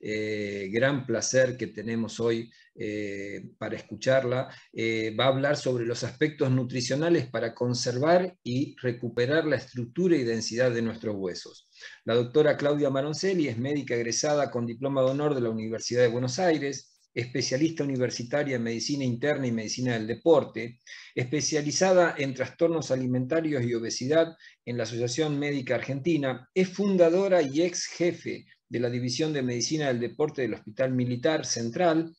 eh, gran placer que tenemos hoy eh, para escucharla, eh, va a hablar sobre los aspectos nutricionales para conservar y recuperar la estructura y densidad de nuestros huesos. La doctora Claudia Maroncelli es médica egresada con diploma de honor de la Universidad de Buenos Aires, especialista universitaria en medicina interna y medicina del deporte, especializada en trastornos alimentarios y obesidad en la Asociación Médica Argentina, es fundadora y ex jefe de la División de Medicina del Deporte del Hospital Militar Central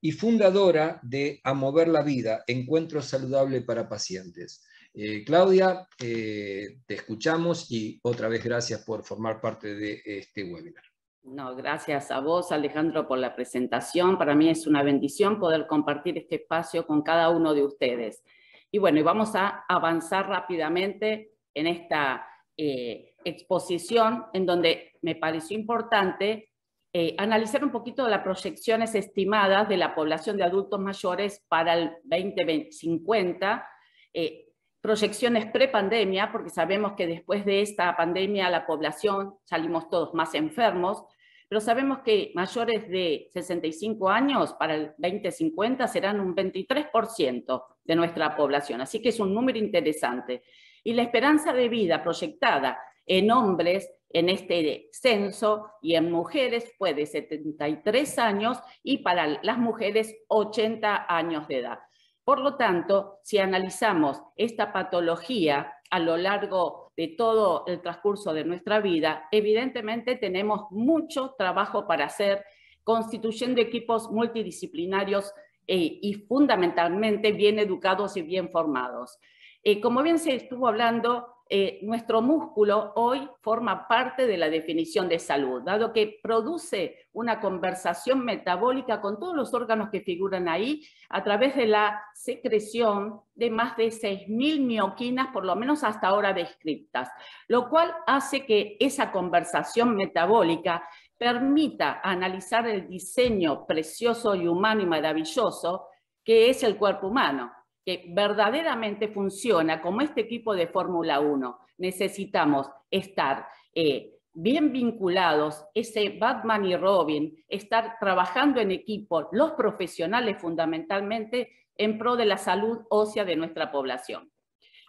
y fundadora de A Mover la Vida, Encuentro Saludable para Pacientes. Eh, Claudia, eh, te escuchamos y otra vez gracias por formar parte de este webinar. No, gracias a vos, Alejandro, por la presentación. Para mí es una bendición poder compartir este espacio con cada uno de ustedes. Y bueno, y vamos a avanzar rápidamente en esta eh, exposición en donde me pareció importante eh, analizar un poquito las proyecciones estimadas de la población de adultos mayores para el 2050, eh, proyecciones pre-pandemia, porque sabemos que después de esta pandemia la población salimos todos más enfermos, pero sabemos que mayores de 65 años para el 2050 serán un 23% de nuestra población, así que es un número interesante. Y la esperanza de vida proyectada en hombres en este censo y en mujeres fue de 73 años y para las mujeres 80 años de edad. Por lo tanto, si analizamos esta patología a lo largo de todo el transcurso de nuestra vida, evidentemente tenemos mucho trabajo para hacer, constituyendo equipos multidisciplinarios eh, y fundamentalmente bien educados y bien formados. Eh, como bien se estuvo hablando, eh, nuestro músculo hoy forma parte de la definición de salud, dado que produce una conversación metabólica con todos los órganos que figuran ahí a través de la secreción de más de 6.000 mioquinas, por lo menos hasta ahora descritas, lo cual hace que esa conversación metabólica permita analizar el diseño precioso y humano y maravilloso que es el cuerpo humano que verdaderamente funciona como este equipo de Fórmula 1. Necesitamos estar eh, bien vinculados, ese Batman y Robin, estar trabajando en equipo, los profesionales fundamentalmente, en pro de la salud ósea de nuestra población.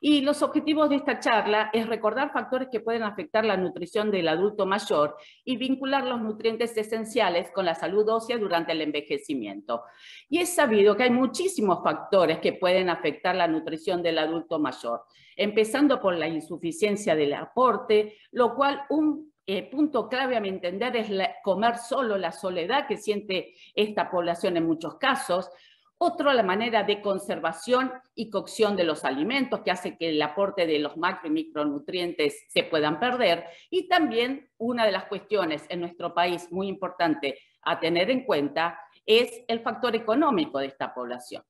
Y los objetivos de esta charla es recordar factores que pueden afectar la nutrición del adulto mayor y vincular los nutrientes esenciales con la salud ósea durante el envejecimiento. Y es sabido que hay muchísimos factores que pueden afectar la nutrición del adulto mayor, empezando por la insuficiencia del aporte, lo cual un eh, punto clave a mi entender es comer solo la soledad que siente esta población en muchos casos, otro, la manera de conservación y cocción de los alimentos, que hace que el aporte de los macro y micronutrientes se puedan perder. Y también una de las cuestiones en nuestro país muy importante a tener en cuenta es el factor económico de esta población.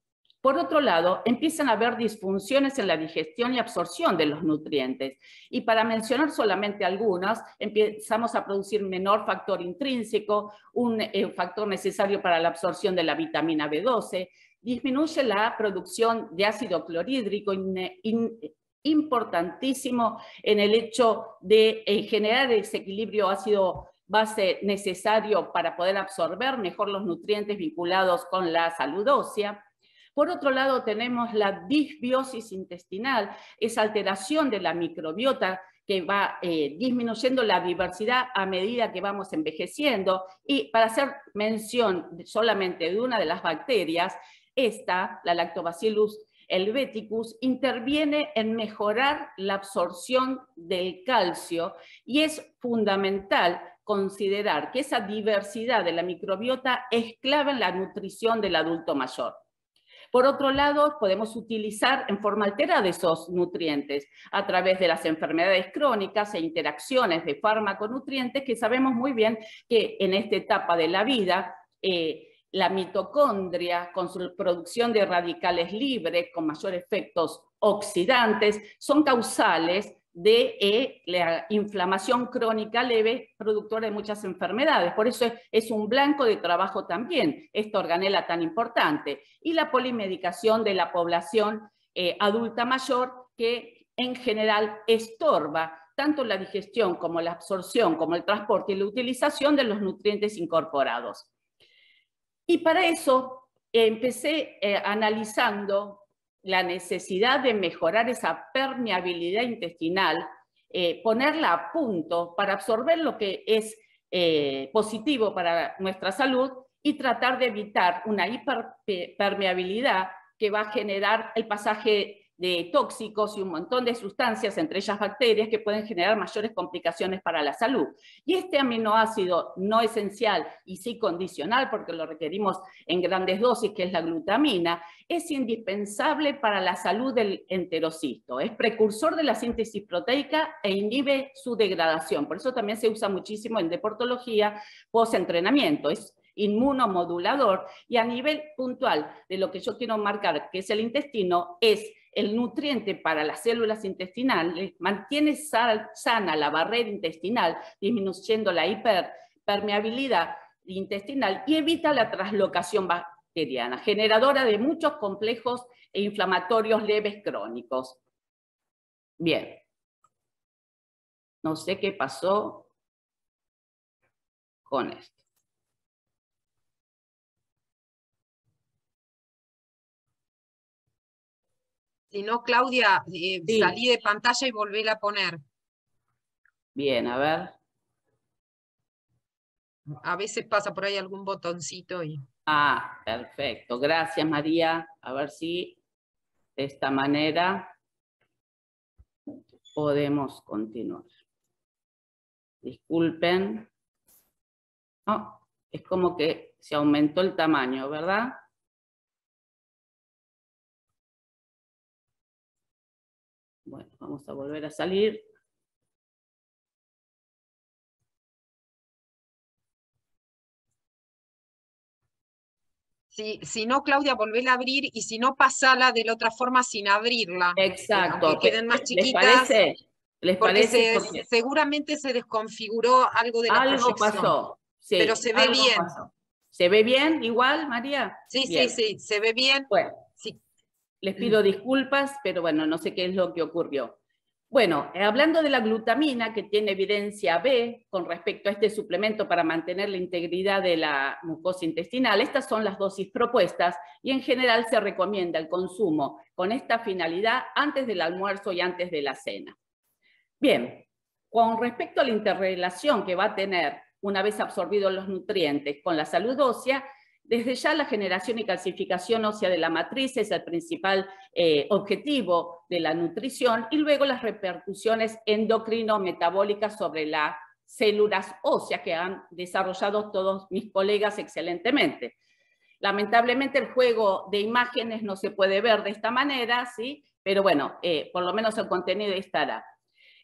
Por otro lado, empiezan a haber disfunciones en la digestión y absorción de los nutrientes. Y para mencionar solamente algunas, empezamos a producir menor factor intrínseco, un eh, factor necesario para la absorción de la vitamina B12, disminuye la producción de ácido clorhídrico, importantísimo en el hecho de eh, generar ese equilibrio ácido base necesario para poder absorber mejor los nutrientes vinculados con la salud ósea por otro lado, tenemos la disbiosis intestinal, esa alteración de la microbiota que va eh, disminuyendo la diversidad a medida que vamos envejeciendo. Y para hacer mención solamente de una de las bacterias, esta, la Lactobacillus helveticus, interviene en mejorar la absorción del calcio y es fundamental considerar que esa diversidad de la microbiota es clave en la nutrición del adulto mayor. Por otro lado, podemos utilizar en forma alterada esos nutrientes a través de las enfermedades crónicas e interacciones de fármaco-nutrientes que sabemos muy bien que en esta etapa de la vida eh, la mitocondria con su producción de radicales libres con mayor efectos oxidantes son causales de eh, la inflamación crónica leve productora de muchas enfermedades. Por eso es, un blanco de trabajo también esta organela tan importante. Y la polimedicación de la población eh, adulta mayor que en general estorba tanto la digestión como la absorción, como el transporte y la utilización de los nutrientes incorporados. Y para eso empecé eh, analizando la necesidad de mejorar esa permeabilidad intestinal, eh, ponerla a punto para absorber lo que es eh, positivo para nuestra salud y tratar de evitar una hiperpermeabilidad que va a generar el pasaje de tóxicos y un montón de sustancias, entre ellas bacterias, que pueden generar mayores complicaciones para la salud. Y este aminoácido no esencial y sí condicional, porque lo requerimos en grandes dosis, que es la glutamina, es indispensable para la salud del enterocisto. Es precursor de la síntesis proteica e inhibe su degradación. Por eso también se usa muchísimo en deportología post-entrenamiento. Es inmunomodulador y a nivel puntual de lo que yo quiero marcar, que es el intestino, es el nutriente para las células intestinales, mantiene sana la barrera intestinal, disminuyendo la hiperpermeabilidad intestinal y evita la traslocación bacteriana, generadora de muchos complejos e inflamatorios leves crónicos. Bien. No sé qué pasó con esto. Si no, Claudia, eh, salí de pantalla y volví a poner. Bien, a ver. A veces pasa por ahí algún botoncito y... Ah, perfecto. Gracias, María. A ver si de esta manera podemos continuar. Disculpen. No, es como que se aumentó el tamaño, ¿verdad? Bueno, vamos a volver a salir. Si, si no, Claudia, volver a abrir y si no, pasala de la otra forma sin abrirla. Exacto. Que queden más chiquitas. ¿Les parece? ¿Les parece? seguramente se desconfiguró algo de la Algo pasó. Sí, pero se ve bien. ¿Se ve bien igual, María? Sí, sí, sí, se ve bien. Bueno, les pido disculpas, pero bueno, no sé qué es lo que ocurrió. Bueno, eh, hablando de la glutamina, que tiene evidencia B con respecto a este suplemento para mantener la integridad de la mucosa intestinal, estas son las dosis propuestas y en general se recomienda el consumo con esta finalidad antes del almuerzo y antes de la cena. Bien, con respecto a la interrelación que va a tener una vez absorbidos los nutrientes con la salud ósea, desde ya la generación y calcificación ósea de la matriz es el principal eh, objetivo de la nutrición y luego las repercusiones endocrino-metabólicas sobre las células óseas que han desarrollado todos mis colegas excelentemente. Lamentablemente el juego de imágenes no se puede ver de esta manera, ¿sí? pero bueno, eh, por lo menos el contenido estará.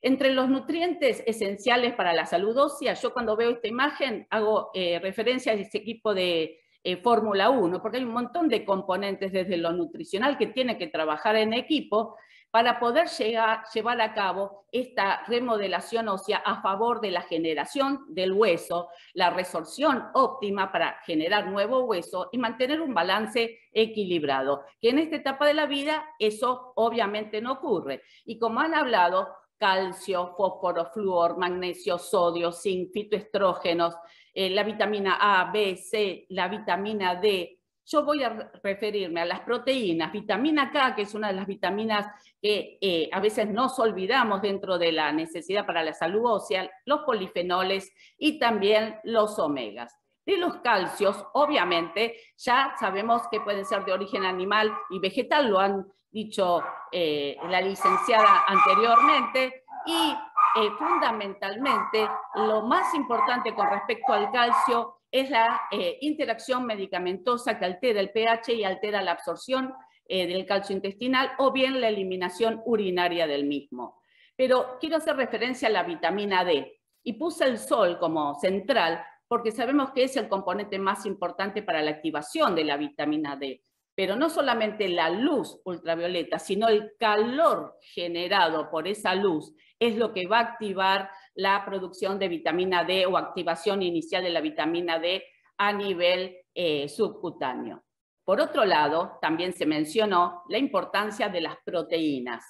Entre los nutrientes esenciales para la salud ósea, yo cuando veo esta imagen hago eh, referencia a este equipo de eh, Fórmula 1, porque hay un montón de componentes desde lo nutricional que tiene que trabajar en equipo para poder llevar a cabo esta remodelación ósea a favor de la generación del hueso, la resorción óptima para generar nuevo hueso y mantener un balance equilibrado, que en esta etapa de la vida eso obviamente no ocurre. Y como han hablado, calcio, fósforo, flúor, magnesio, sodio, zinc, fitoestrógenos, eh, la vitamina A, B, C, la vitamina D. Yo voy a referirme a las proteínas, vitamina K, que es una de las vitaminas que eh, a veces nos olvidamos dentro de la necesidad para la salud ósea, los polifenoles y también los omegas. De los calcios, obviamente, ya sabemos que pueden ser de origen animal y vegetal, lo han dicho eh, la licenciada anteriormente, y eh, fundamentalmente lo más importante con respecto al calcio es la eh, interacción medicamentosa que altera el pH y altera la absorción del calcio intestinal o bien la eliminación urinaria del mismo. Pero quiero hacer referencia a la vitamina D y puse el sol como central porque sabemos que es el componente más importante para la activación de la vitamina D pero no solamente la luz ultravioleta, sino el calor generado por esa luz es lo que va a activar la producción de vitamina D o activación inicial de la vitamina D a nivel eh, subcutáneo. Por otro lado, también se mencionó la importancia de las proteínas.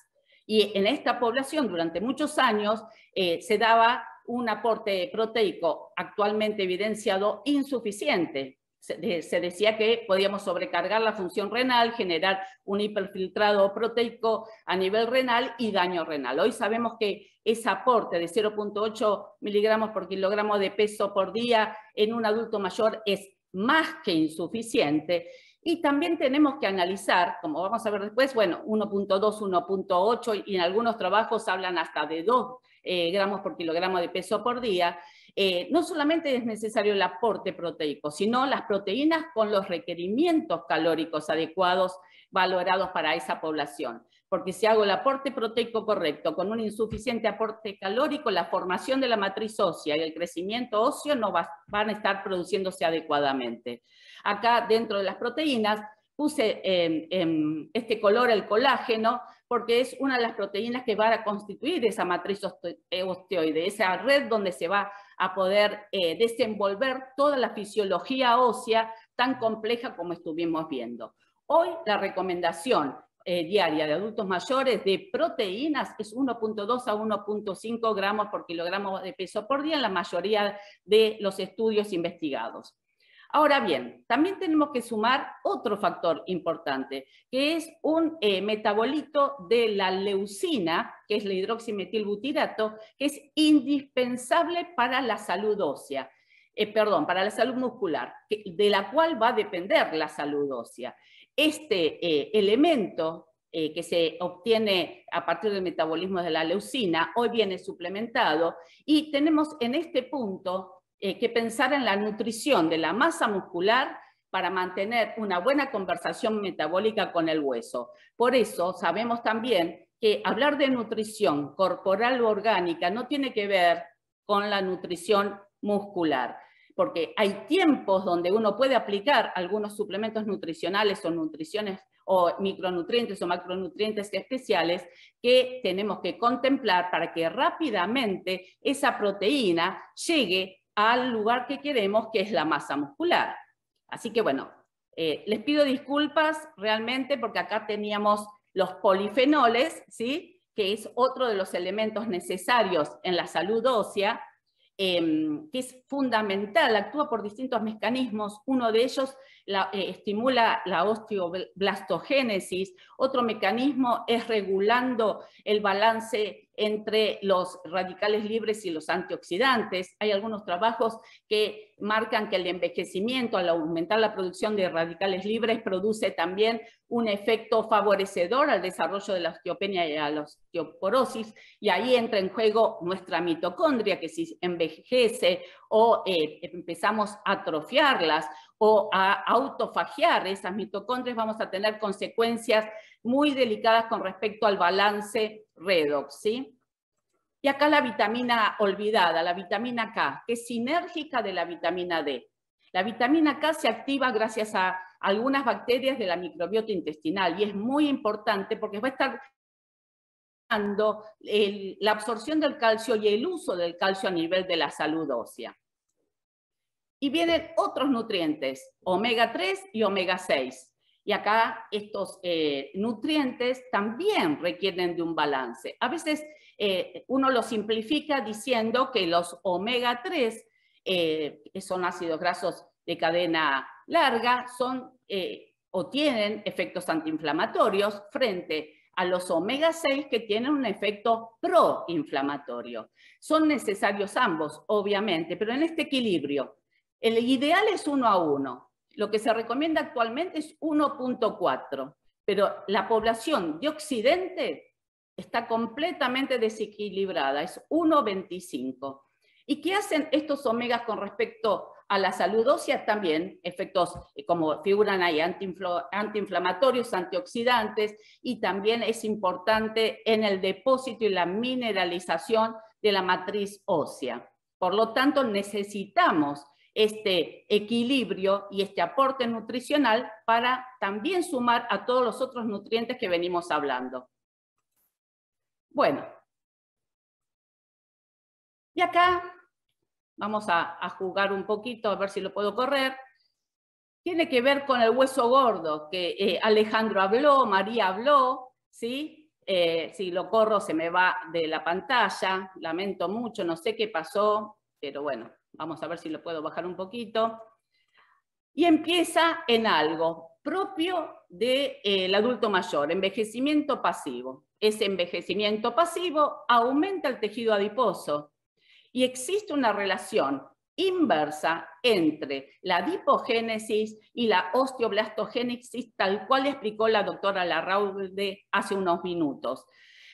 Y en esta población durante muchos años eh, se daba un aporte proteico actualmente evidenciado insuficiente. Se, decía que podíamos sobrecargar la función renal, generar un hiperfiltrado proteico a nivel renal y daño renal. Hoy sabemos que ese aporte de 0.8 miligramos por kilogramo de peso por día en un adulto mayor es más que insuficiente y también tenemos que analizar, como vamos a ver después, bueno, 1.2, 1.8 y en algunos trabajos hablan hasta de 2 eh, gramos por kilogramo de peso por día. Eh, no solamente es necesario el aporte proteico, sino las proteínas con los requerimientos calóricos adecuados valorados para esa población. Porque si hago el aporte proteico correcto con un insuficiente aporte calórico, la formación de la matriz ósea y el crecimiento óseo no van a estar produciéndose adecuadamente. Acá dentro de las proteínas puse este color, el colágeno, porque es una de las proteínas que va a constituir esa matriz osteoide, esa red donde se va a poder eh, desenvolver toda la fisiología ósea tan compleja como estuvimos viendo. Hoy la recomendación eh, diaria de adultos mayores de proteínas es 1.2 a 1.5 gramos por kilogramo de peso por día en la mayoría de los estudios investigados. Ahora bien, también tenemos que sumar otro factor importante, que es un eh, metabolito de la leucina, que es la hidroximetilbutirato, que es indispensable para la salud ósea, eh, perdón, para la salud muscular, de la cual va a depender la salud ósea. Este eh, elemento que se obtiene a partir del metabolismo de la leucina, hoy viene suplementado y tenemos en este punto eh, que pensar en la nutrición de la masa muscular para mantener una buena conversación metabólica con el hueso. Por eso sabemos también que hablar de nutrición corporal o orgánica no tiene que ver con la nutrición muscular, porque hay tiempos donde uno puede aplicar algunos suplementos nutricionales o nutriciones o micronutrientes o macronutrientes especiales que tenemos que contemplar para que rápidamente esa proteína llegue al lugar que queremos, que es la masa muscular. Así que bueno, eh, les pido disculpas realmente porque acá teníamos los polifenoles, ¿sí? que es otro de los elementos necesarios en la salud ósea, em, que es fundamental, actúa por distintos mecanismos. Uno de ellos la, eh, estimula la osteoblastogénesis, otro mecanismo es regulando el balance entre los radicales libres y los antioxidantes. Hay algunos trabajos que marcan que el envejecimiento, al aumentar la producción de radicales libres, produce también un efecto favorecedor al desarrollo de la osteopenia y a la osteoporosis, y ahí entra en juego nuestra mitocondria, que si envejece o eh, empezamos a atrofiarlas o a autofagiar esas mitocondrias, vamos a tener consecuencias muy delicadas con respecto al balance redox. Y acá la vitamina olvidada, la vitamina K, que es sinérgica de la vitamina D. La vitamina K se activa gracias a algunas bacterias de la microbiota intestinal y es muy importante porque va a estar dando la absorción del calcio y el uso del calcio a nivel de la salud ósea. Y vienen otros nutrientes, omega 3 y omega 6. Y acá estos eh, nutrientes también requieren de un balance. A veces eh, uno lo simplifica diciendo que los omega 3, eh, que son ácidos grasos de cadena larga, son o tienen efectos antiinflamatorios frente a los omega 6 que tienen un efecto proinflamatorio. Son necesarios ambos, obviamente, pero en este equilibrio, el ideal es uno a uno. Lo que se recomienda actualmente es 1.4, pero la población de Occidente está completamente desequilibrada, es 1.25. ¿Y qué hacen estos omegas con respecto a la salud ósea? También efectos, eh, como figuran ahí, antiinflamatorios, antioxidantes, y también es importante en el depósito y la mineralización de la matriz ósea. Por lo tanto, necesitamos este equilibrio y este aporte nutricional para también sumar a todos los otros nutrientes que venimos hablando. Bueno, y acá vamos a, jugar un poquito, a ver si lo puedo correr. Tiene que ver con el hueso gordo, que eh, Alejandro habló, María habló, ¿sí? Eh, si lo corro se me va de la pantalla, lamento mucho, no sé qué pasó, pero bueno, vamos a ver si lo puedo bajar un poquito. Y empieza en algo propio del de, adulto mayor, envejecimiento pasivo. Ese envejecimiento pasivo aumenta el tejido adiposo y existe una relación inversa entre la adipogénesis y la osteoblastogénesis, tal cual explicó la doctora Larraude hace unos minutos.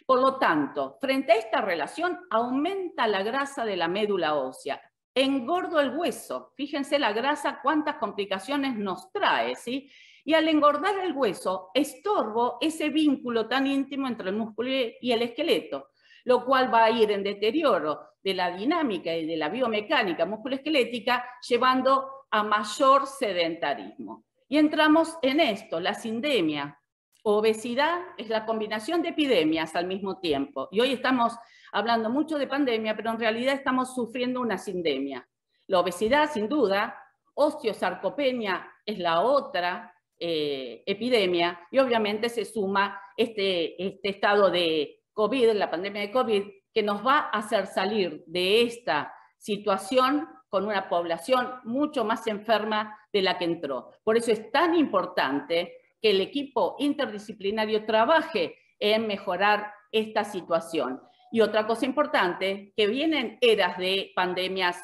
Por lo tanto, frente a esta relación, aumenta la grasa de la médula ósea, engordo el hueso. Fíjense la grasa cuántas complicaciones nos trae, ¿sí? Y al engordar el hueso, estorbo ese vínculo tan íntimo entre el músculo y el esqueleto lo cual va a ir en deterioro de la dinámica y de la biomecánica musculoesquelética, llevando a mayor sedentarismo. Y entramos en esto, la sindemia. Obesidad es la combinación de epidemias al mismo tiempo. Y hoy estamos hablando mucho de pandemia, pero en realidad estamos sufriendo una sindemia. La obesidad, sin duda, osteosarcopenia es la otra eh, epidemia y obviamente se suma este, este estado de COVID, la pandemia de COVID, que nos va a hacer salir de esta situación con una población mucho más enferma de la que entró. Por eso es tan importante el equipo interdisciplinario trabaje en mejorar esta situación. Y otra cosa importante, que vienen eras de pandemias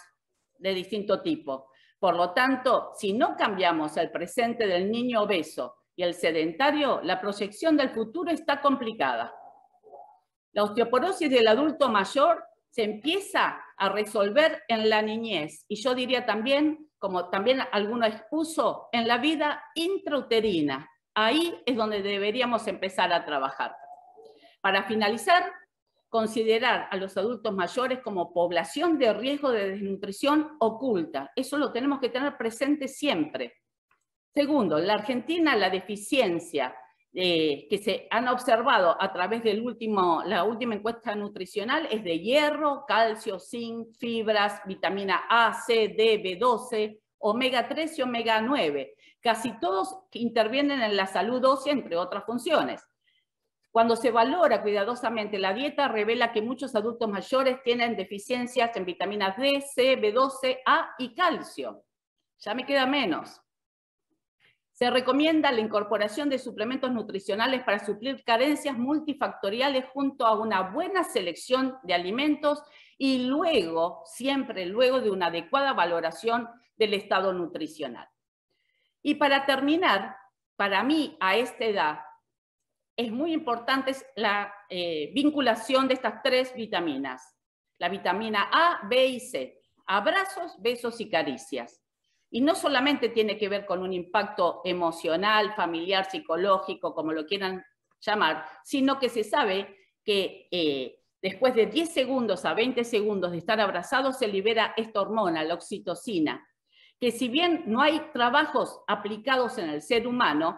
de distinto tipo. Por lo tanto, si no cambiamos el presente del niño obeso y el sedentario, la proyección del futuro está complicada. La osteoporosis del adulto mayor se empieza a resolver en la niñez y yo diría también, como también alguno expuso, en la vida intrauterina. Ahí es donde deberíamos empezar a trabajar. Para finalizar, considerar a los adultos mayores como población de riesgo de desnutrición oculta. Eso lo tenemos que tener presente siempre. Segundo, en la Argentina la deficiencia eh, que se han observado a través de la última encuesta nutricional es de hierro, calcio, zinc, fibras, vitamina A, C, D, B12, omega 3 y omega 9. Casi todos intervienen en la salud ósea, entre otras funciones. Cuando se valora cuidadosamente la dieta, revela que muchos adultos mayores tienen deficiencias en vitaminas D, C, B12, A y calcio. Ya me queda menos. Se recomienda la incorporación de suplementos nutricionales para suplir carencias multifactoriales junto a una buena selección de alimentos y luego, siempre luego de una adecuada valoración del estado nutricional. Y para terminar, para mí a esta edad es muy importante la eh, vinculación de estas tres vitaminas, la vitamina A, B y C, abrazos, besos y caricias. Y no solamente tiene que ver con un impacto emocional, familiar, psicológico, como lo quieran llamar, sino que se sabe que eh, después de 10 segundos a 20 segundos de estar abrazados se libera esta hormona, la oxitocina, que si bien no hay trabajos aplicados en el ser humano,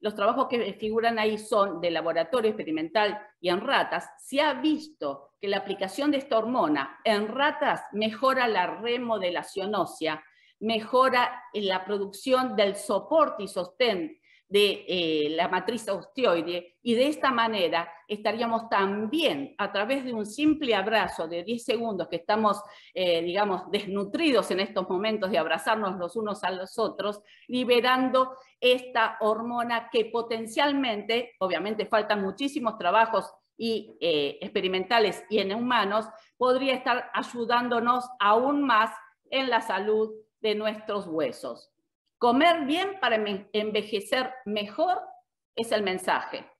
los trabajos que figuran ahí son de laboratorio experimental y en ratas, se ha visto que la aplicación de esta hormona en ratas mejora la remodelación ósea, mejora la producción del soporte y sostén de eh, la matriz osteoide y de esta manera estaríamos también a través de un simple abrazo de 10 segundos que estamos, eh, digamos, desnutridos en estos momentos de abrazarnos los unos a los otros, liberando esta hormona que potencialmente, obviamente faltan muchísimos trabajos y eh, experimentales y en humanos, podría estar ayudándonos aún más en la salud de nuestros huesos. Comer bien para envejecer mejor es el mensaje,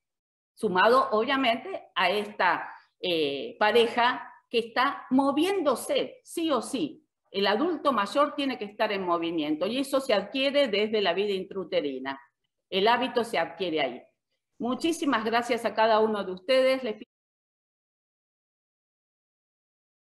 sumado obviamente a esta eh, pareja que está moviéndose, sí o sí. El adulto mayor tiene que estar en movimiento y eso se adquiere desde la vida intruterina. El hábito se adquiere ahí. Muchísimas gracias a cada uno de ustedes.